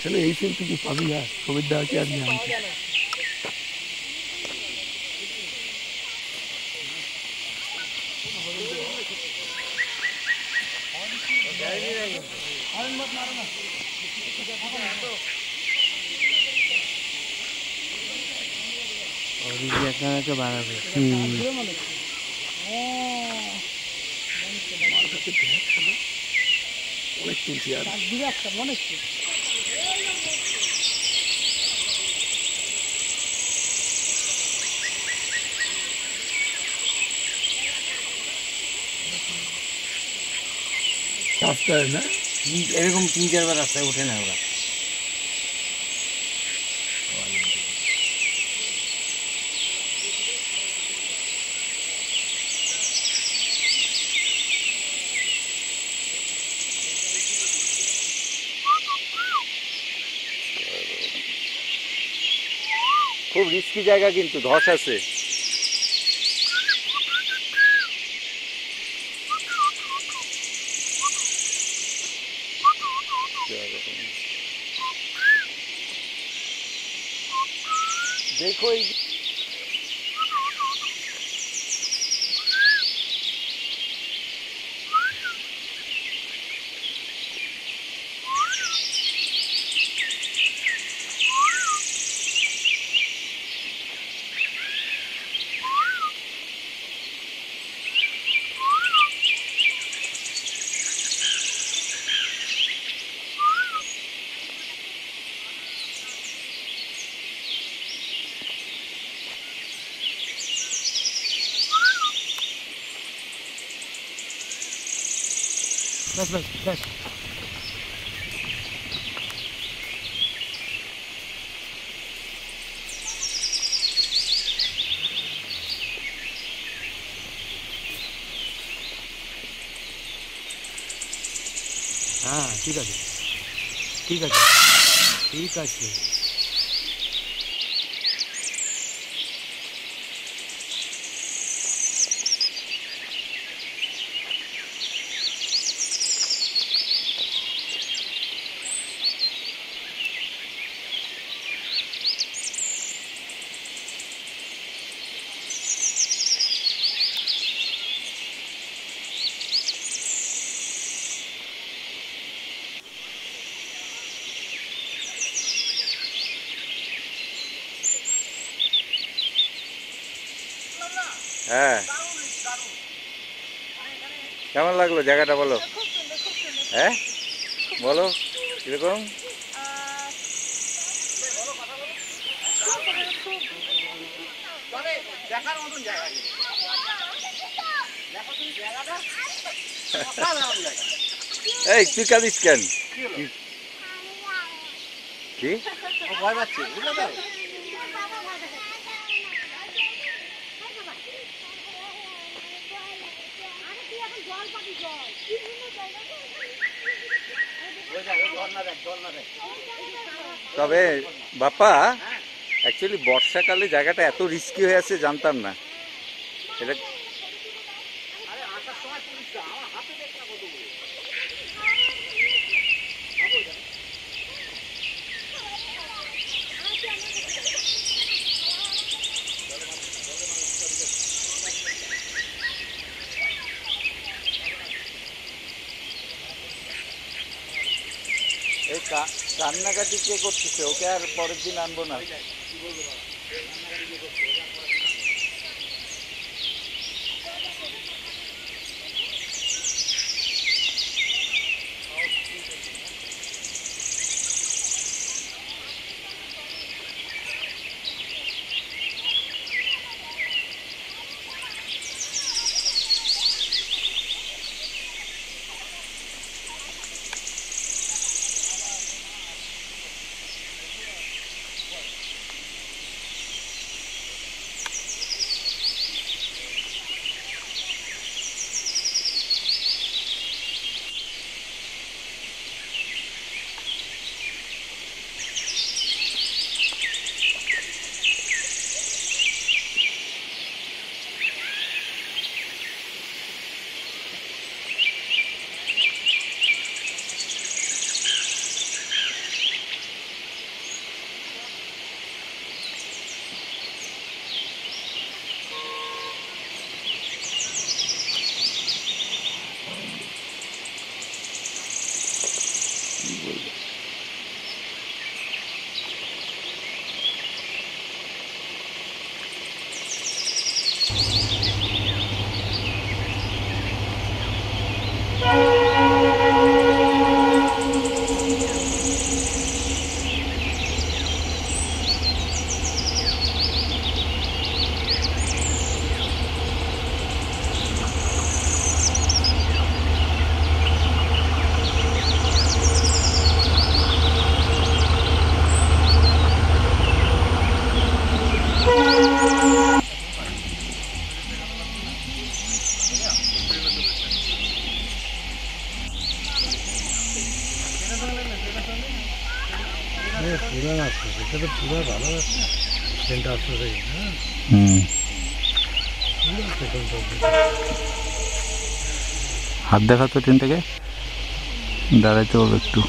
চলো এই সিন তুই কি পাবি আর কবির দাকে আর নিয়ে আনছি আপনাকে বাড়াবে অনেক তুলছি আর রাস্তায় না? এরকম তিন, চারবার রাস্তায় ওঠে না ওরা। খুব রিস্কি জায়গা কিন্তু, ধস আছে। দেখো এই বাস বাস বাস হ্যাঁ ঠিক আছে। ঠিক আছে। ঠিক হ্যাঁ। কেমন লাগল জায়গাটা বলো? হ্যাঁ? বলো কীরকম? এই তুই কাঁদিস কেন? কি ভয় পাচ্ছে তবে বাপা অ্যাকচুয়ালি বর্ষাকালে জায়গাটা এত রিস্কি হয়ে আছে জানতাম না। এটা এই কা- কান্নাকাটি কে করতেছে? ওকে আর পরের দিন আনব না। সেন্ট আসছে হ্যাঁ? হুম। পুরা হাত দেখা তো ট্রেনটাকে দাঁড়াইতে হবে একটু।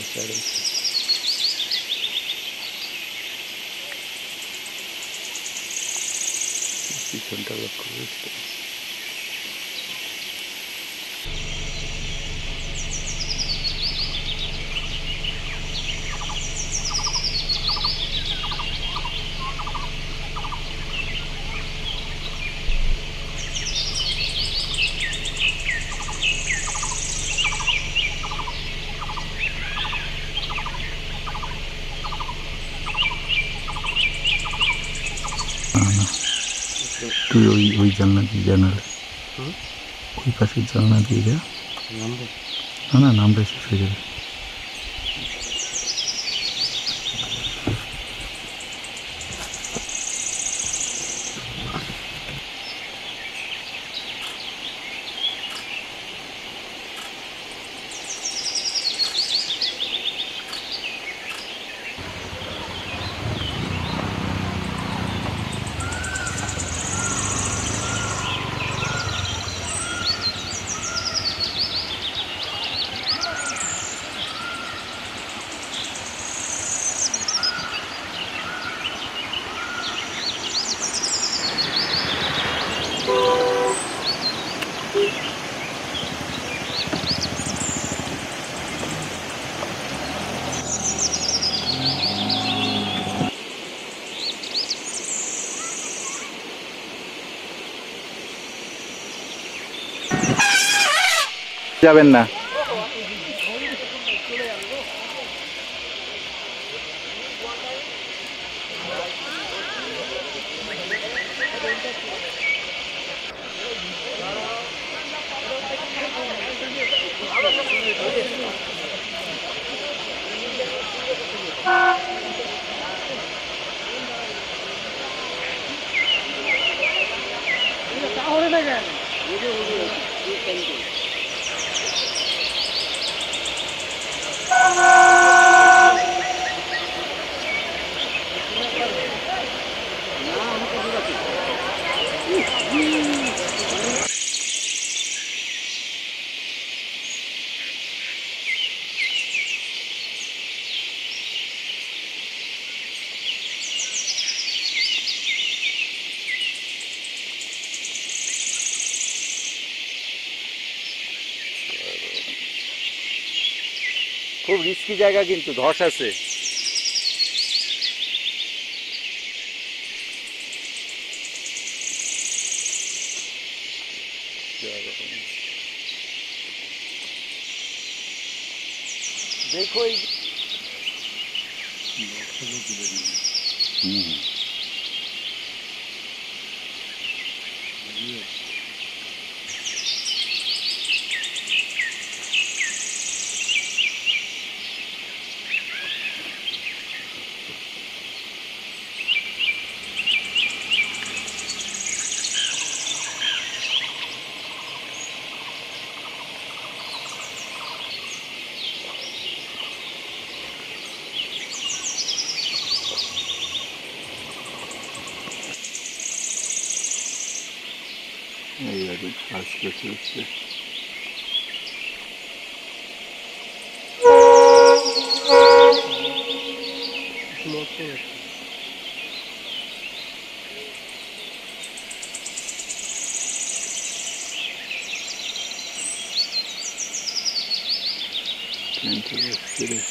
Gracias. y Santa la তুই ওই ওই জানলা দিয়ে জানালে ওই পাশের জানলা দিয়ে যা। না না নামটা শেষ হয়ে যাবে। যাবেন না। খুব রিস্কি জায়গা কিন্তু ধস আছে। দেখো এই হুম। এইভাবে কাজ করতে হচ্ছে ট্রেন থেকে এক্সপ্রেস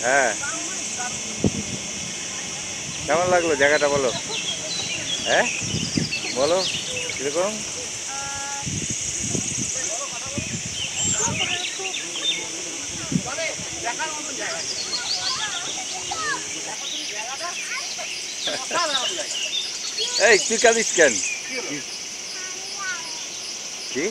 হ্যাঁ। কেমন লাগল জায়গাটা বলো? হ্যাঁ? বলো কীরকম? এই তুই কাঁদিস কেন? কি?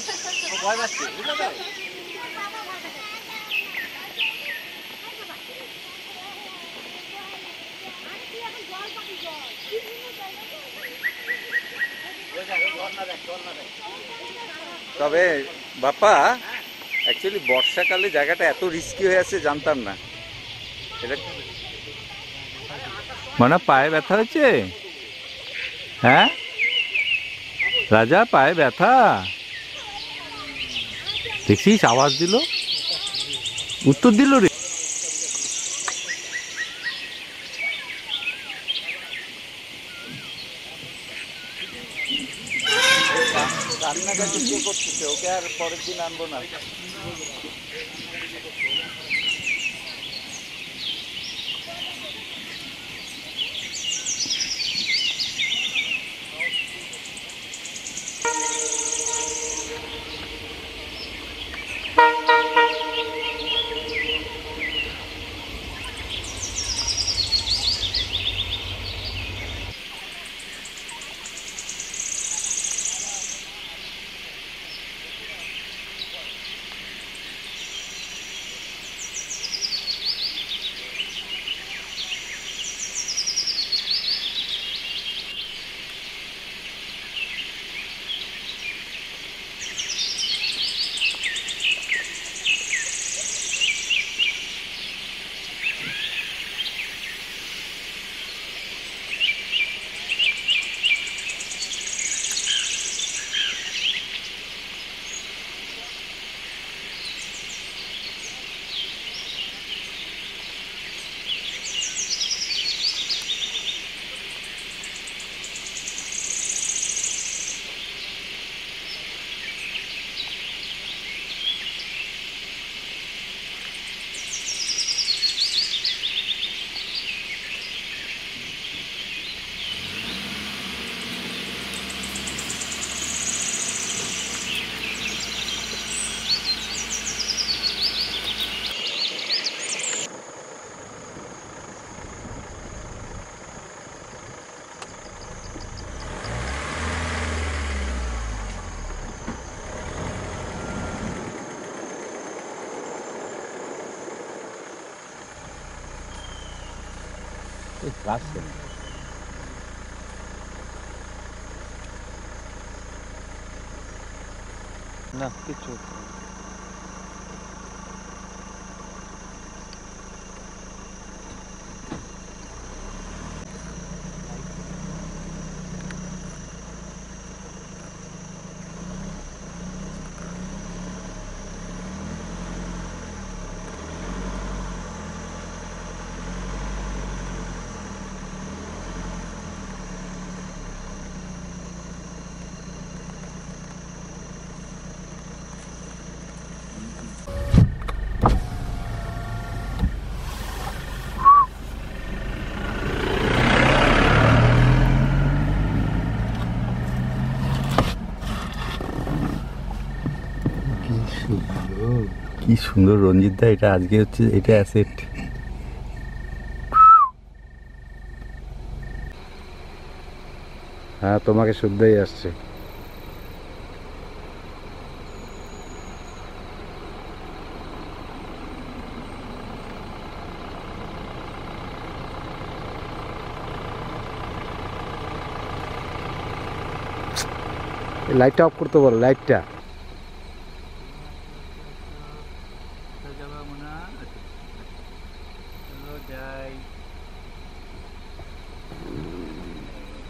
তবে, বাপ্পা অ্যাকচুয়ালি বর্ষাকালে জায়গাটা এত রিস্কি হয়ে আছে জানতাম না। মানে পায়ে ব্যথা হয়েছে? হ্যাঁ? রাজা, পায়ে ব্যথা? দেখছিস আওয়াজ দিল। উত্তর দিল রে। করতেছে ওকে আর পরের দিন আনব না। कोई खास से नहीं ना কি সুন্দর রঞ্জিত দা, এটা আজকে হচ্ছে, এটা অ্যাসেট হ্যাঁ তোমাকে শুদ্ধই আসছে। লাইটটা অফ করতে বলো লাইটটা